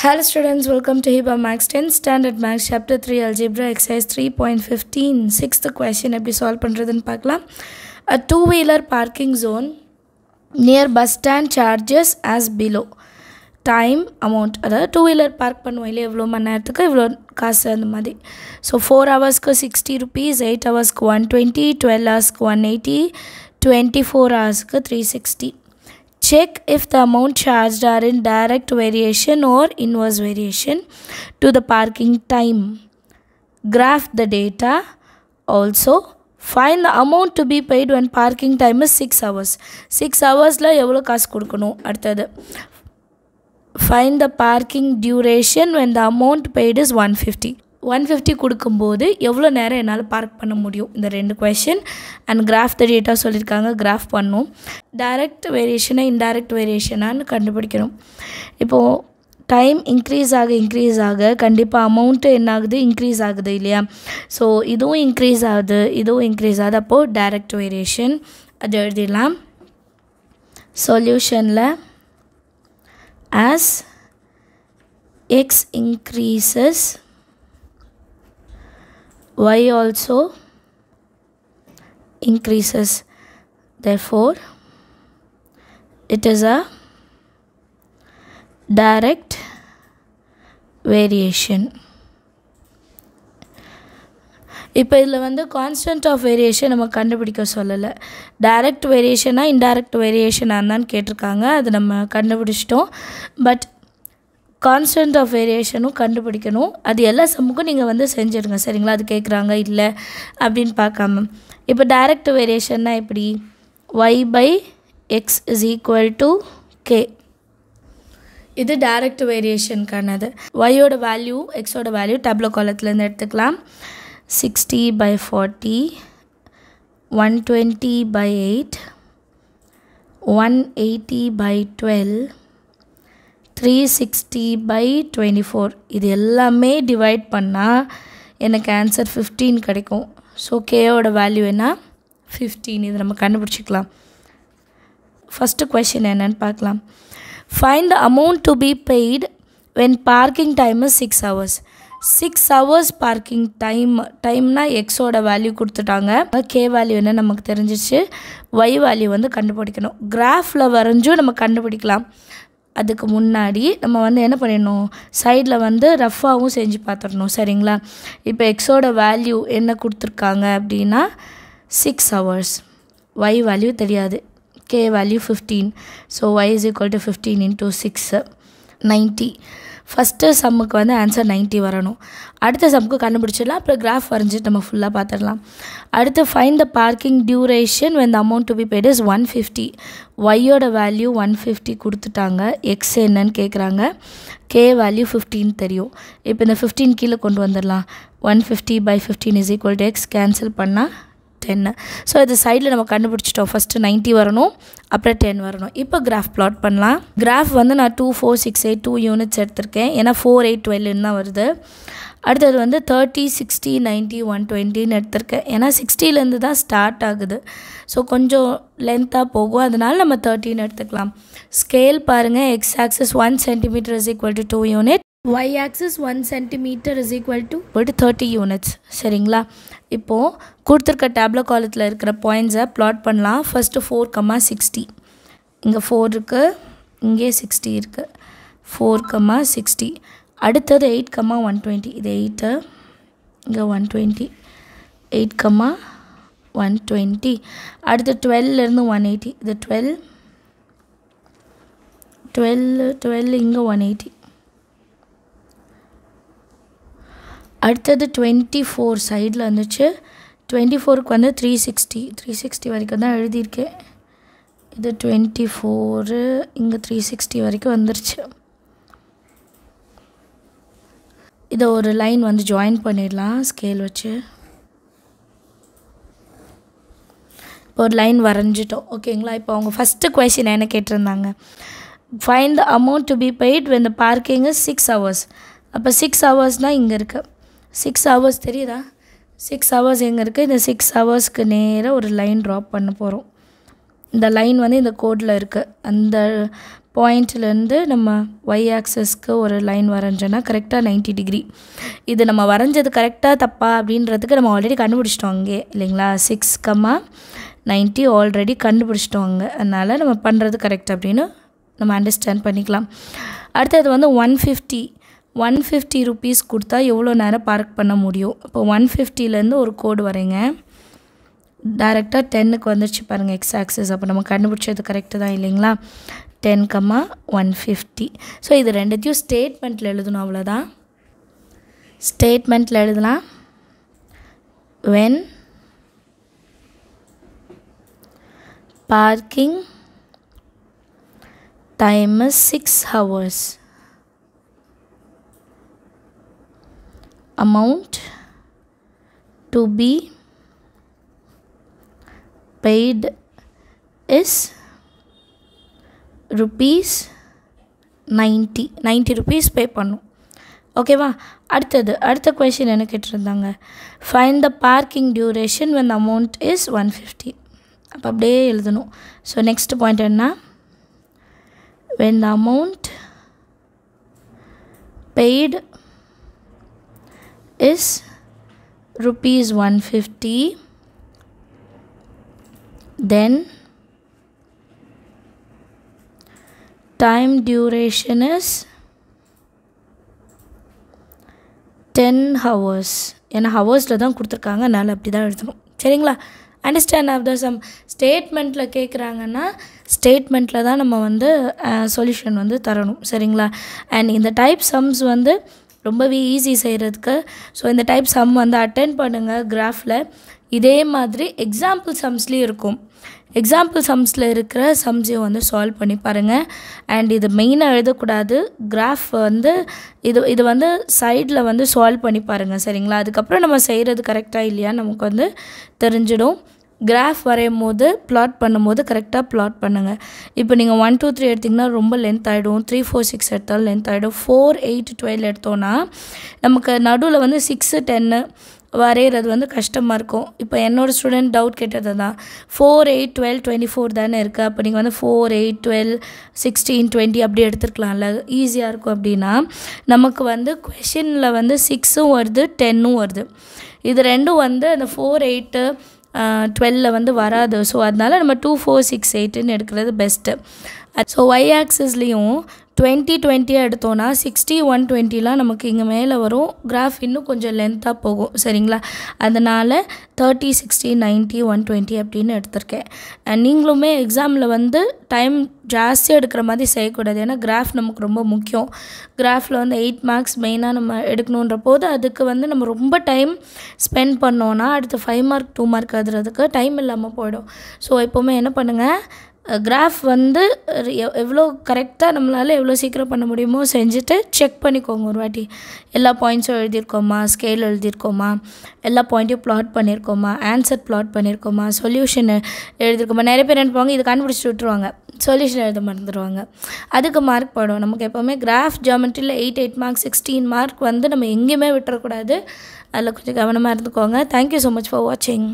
Hello students, welcome to HIBA Max 10 Standard Max Chapter 3 Algebra Exercise 3.15 Sixth question எப்படி solve பண்ணுறதுன்னு பார்க்கலாம். A two-wheeler parking zone near bus stand charges as below. Time amount அதாவது two wheeler park பண்ணுவோம் இல்லையா எவ்வளோ மணி நேரத்துக்கு இவ்வளோ காசு அந்த மாதிரி. ஸோ ஃபோர் ஹவர்ஸ்க்கு சிக்ஸ்டி ருபீஸ் எயிட் ஹவர்ஸ்க்கு ஒன் டுவெண்ட்டி டுவெல் ஹவர்ஸ்க்கு ஒன் எயிட்டி டுவெண்ட்டி ஃபோர் ஹவர்ஸ்க்கு three sixty check if the amount charged are in direct variation or inverse variation to the parking time graph the data also find the amount to be paid when parking time is 6 hours 6 ஹவர்ஸில் எவ்வளோ காசு கொடுக்கணும் அடுத்தது find the parking duration when the amount paid is 150 one fifty கொடுக்கும்போது எவ்வளோ நேரம் என்னால் பார்க் பண்ண முடியும்? இந்த ரெண்டு question and graph the data சொல்லியிருக்காங்க கிராஃப் பண்ணும். டைரக்ட் வேரியேஷனை இன்டைரக்ட் வேரியேஷனான்னு கண்டுபிடிக்கணும். இப்போது டைம் இன்க்ரீஸ் ஆக இன்க்ரீஸ் ஆக கண்டிப்பாக அமௌண்ட்டு என்ன ஆகுது? இன்க்ரீஸ் ஆகுது இல்லையா? ஸோ இதுவும் இன்க்ரீஸ் ஆகுது இதுவும் இன்க்ரீஸ் ஆகுது. அப்போது டைரக்ட் வேரியேஷன் அது எழுதிடலாம். சொல்யூஷனில் as x increases y also increases. Therefore it is a direct variation. இப்போ இதில் வந்து கான்ஸ்டன்ட் ஆஃப் வேரியேஷன் நம்ம கண்டுபிடிக்க சொல்லலை. டைரக்ட் வேரியேஷனாக இன்டைரக்ட் வேரியேஷனாக இருந்தான்னு கேட்டிருக்காங்க. அது நம்ம கண்டுபிடிச்சிட்டோம். பட் கான்ஸ்டன்ட் ஆஃப் வேரியேஷனும் கண்டுபிடிக்கணும். அது எல்லா சம்முக்கும் நீங்கள் வந்து செஞ்சுருங்க. சரிங்களா? அது கேட்குறாங்க இல்லை. அப்படின்னு பார்க்காம. இப்போ டைரக்ட் வேரியேஷன்னா எப்படி? Y by x is equal to k இது டைரக்ட் வேரியேஷனுக்கானது ஒய்யோட வேல்யூ எக்ஸோட வேல்யூ டேப்லோ காலத்துலேருந்து எடுத்துக்கலாம். Sixty by forty one twenty by eight one eighty by twelve three sixty by twenty four இது எல்லாமே டிவைட் பண்ணால் எனக்கு ஆன்சர் ஃபிஃப்டீன் கிடைக்கும். ஸோ கேயோட வேல்யூ என்ன? ஃபிஃப்டீன் இது நம்ம கண்டுபிடிச்சிக்கலாம். ஃபஸ்ட்டு கொஷின் என்னன்னு பார்க்கலாம். Find the amount to be paid when parking time six hours six hours parking time டைம்னா எக்ஸோட வேல்யூ கொடுத்துட்டாங்க. கே வேல்யூ என்ன நமக்கு தெரிஞ்சிச்சு? ஒய் வேல்யூ வந்து கண்டுபிடிக்கணும். கிராஃபில் வரைஞ்சும் நம்ம கண்டுபிடிக்கலாம். அதுக்கு முன்னாடி நம்ம வந்து என்ன பண்ணிடணும்? சைடில் வந்து ரஃப்பாகவும் செஞ்சு பார்த்துடணும் சரிங்களா? இப்போ எக்ஸோட வேல்யூ என்ன கொடுத்துருக்காங்க அப்படின்னா சிக்ஸ் ஹவர்ஸ் ஒய் வேல்யூ தெரியாது. K value fifteen so y is equal to fifteen into six ninety first சம்முக்கு வந்து ஆன்சர் நைன்ட்டி வரணும். அடுத்த சம்முக்கு கண்டுபிடிச்சிடலாம். அப்புறம் கிராஃப் வரைஞ்சிட்டு நம்ம ஃபுல்லாக பார்த்துடலாம் அடுத்து find the parking duration when the amount to be paid is one fifty ஒய்யோட வேல்யூ ஒன் ஃபிஃப்டி கொடுத்துட்டாங்க. எக்ஸ் என்னன்னு கேட்குறாங்க கே வேல்யூ ஃபிஃப்டீன் தெரியும். இப்போ இந்த ஃபிஃப்டீன் கீழே கொண்டு வந்துடலாம். One fifty by fifteen is equal to x cancel பண்ணால் டென்னு ஸோ இது சைடில் நம்ம கண்டுபிடிச்சிட்டோம். ஃபஸ்ட்டு நைன்ட்டி வரணும் அப்புறம் டென் வரணும். இப்போ கிராஃப் ப்ளாட் பண்ணலாம். கிராஃப் வந்து நான் two four six eight two units எடுத்திருக்கேன். ஏன்னா ஃபோர் எயிட் டுவெல்லுன்னு தான் வருது. அடுத்தது வந்து தேர்ட்டி சிக்ஸ்டி நைன்ட்டி ஒன் டுவெண்ட்டின்னு எடுத்திருக்கேன். ஏன்னா சிக்ஸ்டிலேருந்து தான் ஸ்டார்ட் ஆகுது. ஸோ கொஞ்சம் லென்த்தாக போகும். அதனால் நம்ம தேர்ட்டின்னு எடுத்துக்கலாம். ஸ்கேல் பாருங்கள் x axis one centimetre is equal to two unit y axis one centimetre is equal to போய்ட்டு தேர்ட்டி யூனிட்ஸ் சரிங்களா? இப்போது கொடுத்துருக்க டேப்லோ காலத்தில் இருக்கிற பாயிண்ட்ஸை ப்ளாட் பண்ணலாம். ஃபஸ்ட்டு ஃபோர் கம்மா சிக்ஸ்டி இங்கே ஃபோர் இருக்குது இங்கே சிக்ஸ்டி இருக்குது ஃபோர் கம்மா சிக்ஸ்டி அடுத்தது எயிட் கம்மா ஒன் டுவெண்ட்டி இது எயிட்டு இங்கே one twenty eight comma one twenty அடுத்து டுவெல்லேருந்து ஒன் எயிட்டி இது டுவெல் டுவெல் டுவெல் இங்கே ஒன் எயிட்டி அடுத்தது டுவெண்ட்டி ஃபோர் சைடில் வந்துச்சு. டுவெண்ட்டி ஃபோருக்கு வந்து த்ரீ சிக்ஸ்டி த்ரீ சிக்ஸ்டி வரைக்கும் தான் எழுதியிருக்கேன் இது டுவெண்ட்டி ஃபோரு இங்கே த்ரீ சிக்ஸ்டி வரைக்கும் வந்துருச்சு. இதை ஒரு லைன் வந்து ஜாயின் பண்ணிடலாம் ஸ்கேல் வச்சு. இப்போ ஒரு லைன் வரைஞ்சிட்டோம். ஓகேங்களா இப்போ அவங்க ஃபஸ்ட்டு கொஷின் என்ன கேட்டிருந்தாங்க? Find the amount to be paid when the parking six hours அப்போ சிக்ஸ் ஹவர்ஸ்னால் இங்கே இருக்குது சிக்ஸ் ஹவர்ஸ் தெரியுதா? சிக்ஸ் ஹவர்ஸ் எங்கே இருக்குது இந்த சிக்ஸ் ஹவர்ஸ்க்கு நேராக ஒரு லைன் ட்ராப் பண்ண போகிறோம் இந்த லைன் வந்து இந்த கோடில் இருக்குது அந்த பாயிண்ட்லேருந்து நம்ம ஒய் ஆக்சஸ்க்கு ஒரு லைன் வரைஞ்சோன்னா கரெக்டாக 90 டிகிரி இது நம்ம வரைஞ்சது கரெக்டாக தப்பா அப்படின்றதுக்கு நம்ம ஆல்ரெடி கண்டுபிடிச்சிட்டோம் அங்கே இல்லைங்களா? சிக்ஸ் கம்மா நைன்ட்டி ஆல்ரெடி கண்டுபிடிச்சிட்டோம் அங்கே. அதனால் நம்ம பண்ணுறது கரெக்ட் அப்படின்னு நம்ம அண்டர்ஸ்டாண்ட் பண்ணிக்கலாம். அடுத்தது வந்து one fifty one fifty rupees கொடுத்தா எவ்வளோ நேரம் பார்க் பண்ண முடியும்? இப்போ ஒன் ஃபிஃப்டிலேருந்து ஒரு கோடு வரைங்க டேரெக்டாக டென்னுக்கு வந்துருச்சு பாருங்கள் எக்ஸ் ஆக்சஸ் அப்போ நம்ம கண்டுபிடிச்சது கரெக்டு தான் இல்லைங்களா? Ten comma one fifty so இது ரெண்டுத்தையும் ஸ்டேட்மெண்ட்டில் எழுதணும் அவ்வளோதான் ஸ்டேட்மெண்ட்டில் எழுதலாம். When parking time six hours amount to be paid is rupees 90 90 rupees pay பண்ணும். ஓகேவா அடுத்தது அடுத்த கொஷின் என்ன கேட்டிருந்தாங்க? Find the parking duration when amount is one fifty அப்போ அப்படியே எழுதணும். ஸோ நெக்ஸ்ட் பாயிண்ட் என்ன? When the amount paid is rupees 150 then time duration is 10 hours. ஏன்னா ஹவர்ஸில் தான் கொடுத்துருக்காங்க. அதனால் அப்படி தான் எழுதணும். சரிங்களா? அண்டர்ஸ்டாண்ட் ஆஃப் த சம் ஸ்டேட்மெண்ட்டில் கேட்குறாங்கன்னா ஸ்டேட்மெண்ட்டில் தான் நம்ம வந்து சொல்யூஷன் வந்து தரணும். சரிங்களா? அண்ட் இந்த டைப் சம்ஸ் வந்து ரொம்பவே ஈஸி செய்கிறதுக்கு ஸோ இந்த டைப் சம் வந்து அட்டென்ட் பண்ணுங்கள் கிராஃபில் இதே மாதிரி எக்ஸாம்பிள் சம்ஸ்லேயும் இருக்கும். எக்ஸாம்பிள் சம்ஸில் இருக்கிற சம்ஸையும் வந்து சால்வ் பண்ணி பாருங்கள் அண்ட் இது மெயினாக எழுதக்கூடாது. கிராஃப் வந்து இது இது வந்து சைடில் வந்து சால்வ் பண்ணி பாருங்கள் சரிங்களா? அதுக்கப்புறம் நம்ம செய்கிறது கரெக்டாக இல்லையா நமக்கு வந்து தெரிஞ்சிடும். கிராஃப் வரையும் போது ப்ளாட் பண்ணும்போது கரெக்டாக ப்ளாட் பண்ணுங்கள் இப்போ நீங்கள் ஒன் டூ த்ரீ எடுத்திங்கன்னா ரொம்ப லென்த் ஆகிடும் த்ரீ ஃபோர் சிக்ஸ் எடுத்தாலும் லென்த் ஆகிடும் ஃபோர் எயிட் டுவெல் எடுத்தோன்னா நமக்கு நடுவில் வந்து சிக்ஸு டென்னு வரைகிறது வந்து கஷ்டமாக இருக்கும். இப்போ என்னோடய ஸ்டூடெண்ட் டவுட் கேட்டது தான் four eight twelve twenty four தானே இருக்குது அப்போ நீங்கள் வந்து four eight twelve sixteen twenty அப்படி எடுத்துருக்கலாம்ல. ஈஸியாக இருக்கும் அப்படின்னா நமக்கு வந்து கொஷினில் வந்து சிக்ஸும் வருது டென்னும் வருது. இது ரெண்டும் வந்து அந்த ஃபோர் எயிட்டு டுவெல்ல வந்து வராது. ஸோ அதனால் நம்ம டூ ஃபோர் சிக்ஸ் எயிட்டுன்னு எடுக்கிறது பெஸ்ட்டு ஸோ ஒய் ஆக்சஸ்லேயும் டுவெண்ட்டி டுவெண்ட்டியாக எடுத்தோன்னா சிக்ஸ்டி ஒன் டுவெண்ட்டிலாம் நமக்கு இங்கே மேலே வரும். கிராஃப் இன்னும் கொஞ்சம் லென்த்தாக போகும். சரிங்களா? அதனால் thirty sixty ninety one twenty அப்படின்னு எடுத்திருக்கேன். நீங்களுமே எக்ஸாமில் வந்து டைம் ஜாஸ்தியாக எடுக்கிற மாதிரி செய்யக்கூடாது. ஏன்னா கிராஃப் நமக்கு ரொம்ப முக்கியம். கிராஃபில் வந்து எயிட் மார்க்ஸ் மெயினாக நம்ம எடுக்கணுன்ற போது அதுக்கு வந்து நம்ம ரொம்ப டைம் ஸ்பெண்ட் பண்ணோன்னா அடுத்து ஃபைவ் மார்க் டூ மார்க் அதுறதுக்கு டைம் இல்லாமல் போயிடும். ஸோ எப்போவுமே என்ன பண்ணுங்கள் கிராஃப் வந்து எவ் எவ்வளோ கரெக்டாக நம்மளால் எவ்வளோ சீக்கிரம் பண்ண முடியுமோ செஞ்சுட்டு செக் பண்ணிக்கோங்க ஒரு வாட்டி. எல்லா பாயிண்ட்ஸும் எழுதியிருக்கோமா? ஸ்கேல் எழுதியிருக்கோமா? எல்லா பாயிண்ட்டையும் ப்ளாட் பண்ணியிருக்கோமா? ஆன்சர் ப்ளாட் பண்ணியிருக்கோமா? சொல்யூஷன் எழுதியிருக்கோமா? நிறைய பேர் நினைப்பாங்க இது கண்டுபிடிச்சிட்டு விட்ருவாங்க சொல்யூஷன் எழுத மறந்துடுவாங்க. அதுக்கு மார்க் போடும் நமக்கு எப்போவுமே graph ஜாமெட்ரியில் eight eight mark sixteen mark வந்து நம்ம எங்கேயுமே விட்டுறக்கூடாது. அதில் கொஞ்சம் கவனமாக இருந்துக்கோங்க. தேங்க்யூ ஸோ மச் ஃபார் வாட்சிங்